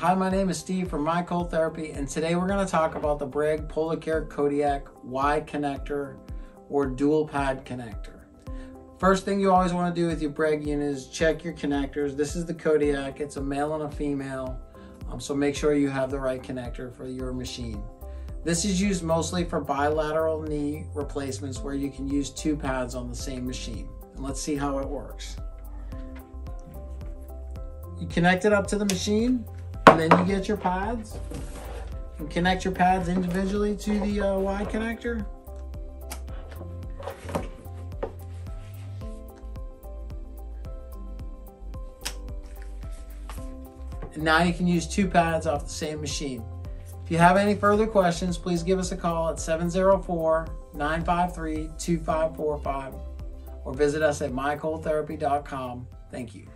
Hi, my name is Steve from My Cold Therapy, and today we're going to talk about the Breg Polarcare Kodiak Y connector or dual pad connector. First thing you always want to do with your Breg unit is check your connectors. This is the Kodiak, it's a male and a female, um, so make sure you have the right connector for your machine. This is used mostly for bilateral knee replacements where you can use two pads on the same machine. And let's see how it works. You connect it up to the machine, and then you get your pads. And connect your pads individually to the uh, Y connector. And now you can use two pads off the same machine. If you have any further questions, please give us a call at 704 953 2545 or visit us at mycoldtherapy.com. Thank you.